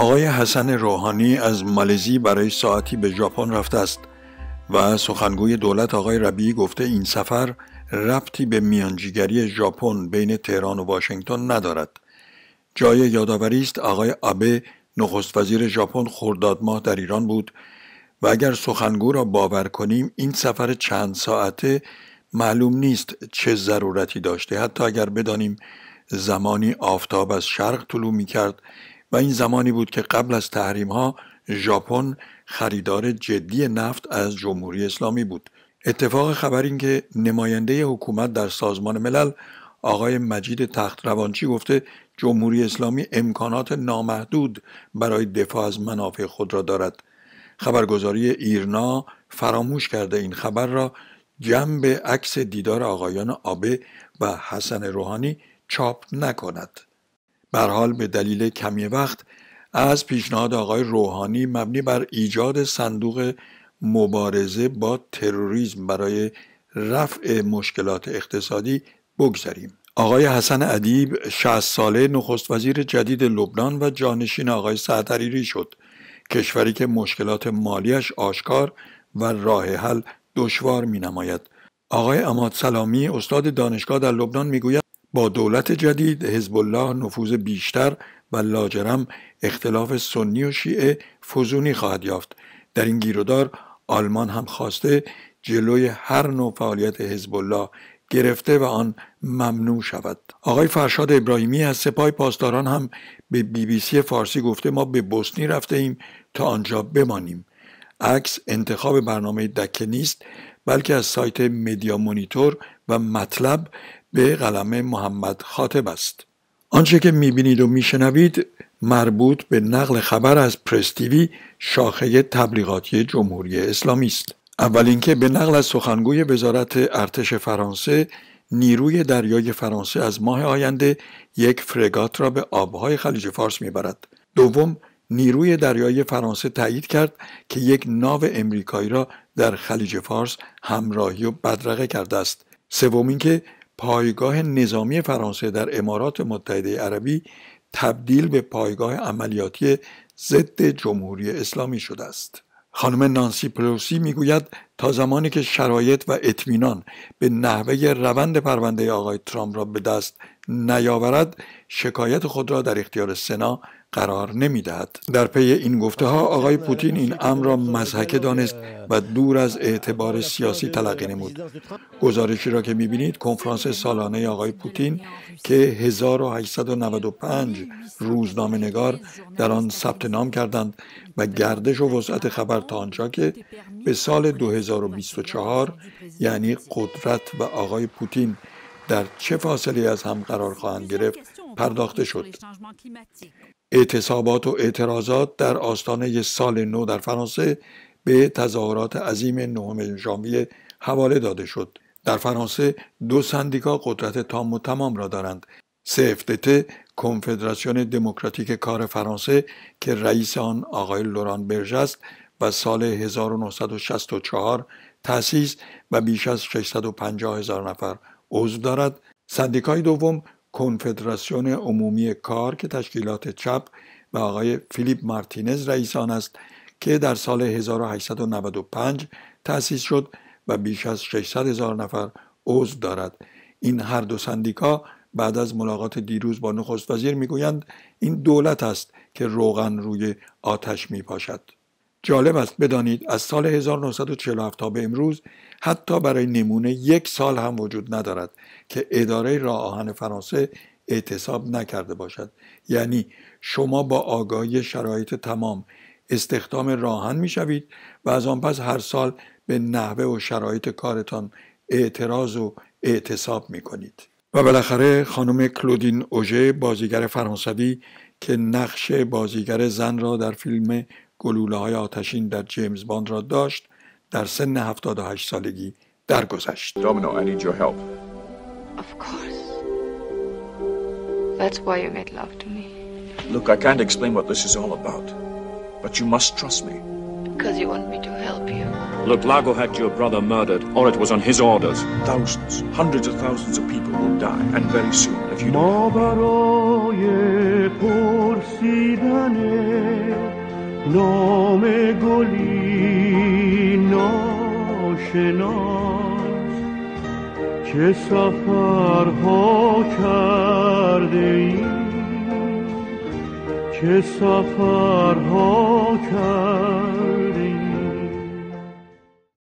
آقای حسن روحانی از مالزی برای ساعتی به ژاپن رفته است و سخنگوی دولت آقای ربیعی گفته این سفر ربطی به میانجیگری ژاپن بین تهران و واشنگتن ندارد. جای یادآوری است آقای آبه نخست وزیر ژاپن خرداد ماه در ایران بود و اگر سخنگو را باور کنیم این سفر چند ساعته معلوم نیست چه ضرورتی داشته. حتی اگر بدانیم زمانی آفتاب از شرق طلوع می کرد و این زمانی بود که قبل از تحریم ها ژاپن خریدار جدی نفت از جمهوری اسلامی بود. اتفاق خبر این که نماینده حکومت در سازمان ملل آقای مجید تخت روانچی گفته جمهوری اسلامی امکانات نامحدود برای دفاع از منافع خود را دارد. خبرگزاری ایرنا فراموش کرده این خبر را جنب عکس دیدار آقایان آبه و حسن روحانی چاپ نکند. حال به دلیل کمی وقت از پیشنهاد آقای روحانی مبنی بر ایجاد صندوق مبارزه با تروریسم برای رفع مشکلات اقتصادی بگذریم آقای حسن ادیب 60 ساله نخست وزیر جدید لبنان و جانشین آقای سعد شد کشوری که مشکلات مالیش آشکار و راه حل دشوار می نماید. آقای اماد سلامی استاد دانشگاه در لبنان می‌گوید با دولت جدید حزب الله نفوذ بیشتر و لاجرم اختلاف سنی و شیعه فزونی خواهد یافت. در این گیرودار آلمان هم خواسته جلوی هر نوع فعالیت حزب الله گرفته و آن ممنوع شود. آقای فرشاد ابراهیمی از سپاه پاسداران هم به بی بی سی فارسی گفته ما به بوسنی رفته ایم تا آنجا بمانیم. عکس انتخاب برنامه دکه نیست بلکه از سایت مدیا مونیتور و مطلب به قلم محمد خاطب است. آنچه که می‌بینید و میشنوید مربوط به نقل خبر از پرستیوی شاخه تبلیغاتی جمهوری اسلامی است. اول اینکه به نقل از سخنگوی وزارت ارتش فرانسه نیروی دریای فرانسه از ماه آینده یک فرگات را به آبهای خلیج فارس می‌برد. دوم نیروی دریایی فرانسه تایید کرد که یک ناو امریکایی را در خلیج فارس همراهی و بدرقه کرده است. سوم اینکه پایگاه نظامی فرانسه در امارات متحده عربی تبدیل به پایگاه عملیاتی ضد جمهوری اسلامی شده است. خانم نانسی پلوسی می‌گوید تا زمانی که شرایط و اطمینان به نحوه روند پرونده آقای ترامپ را به دست نیاورد شکایت خود را در اختیار سنا قرار نمی‌دهد. در پی این گفته ها آقای پوتین این امر را مزحکه دانست و دور از اعتبار سیاسی تلقی نمود. گزارشی را که می‌بینید کنفرانس سالانه آقای پوتین که 1895 روزنامه نگار در آن ثبت نام کردند و گردش و وسعت خبر تا آنجا که به سال 2024 یعنی قدرت و آقای پوتین در چه فاصله از هم قرار خواهند گرفت پرداخته شد. اعتصابات و اعتراضات در آستانه سال نو در فرانسه به تظاهرات عظیم نهم ژانویه حواله داده شد. در فرانسه دو سندیکا قدرت تام و تمام را دارند. CFDT کنفدراسیون دموکراتیک کار فرانسه که رئیس آن آقای لوران برژ است و سال 1964 تأسیس و بیش از 650 هزار نفر عضو دارد. سندیکای دوم کنفدراسیون عمومی کار که تشکیلات چپ و آقای فیلیپ مارتینز رئیس آن است که در سال 1895 تأسیس شد و بیش از 600 هزار نفر عضو دارد این هر دو سندیکا بعد از ملاقات دیروز با نخست وزیر می‌گویند این دولت است که روغن روی آتش می پاشد. جالب است بدانید از سال 1947 تا به امروز حتی برای نمونه یک سال هم وجود ندارد که اداره راه آهن فرانسه اعتصاب نکرده باشد. یعنی شما با آگاهی شرایط تمام استخدام راهن می شوید و از آن پس هر سال به نحوه و شرایط کارتان اعتراض و اعتصاب می کنید و بالاخره خانم کلودین اوژه بازیگر فرانسوی که نقش بازیگر زن را در فیلم گلوله های آتشین در جیمز باند را داشت در سن 78 سالگی درگذشت. Domino, I need your help. Of course. That's why you made love to me. Look, I can't explain what this is all about, but you must trust me. Because you want me to help you. Look, Lago had your brother murdered, or it was on his orders. Thousands, hundreds of thousands of people will die, and very soon, if you don't. نام گلی ناشناس چه سفرها کرده ای. چه سفرها کرده ای.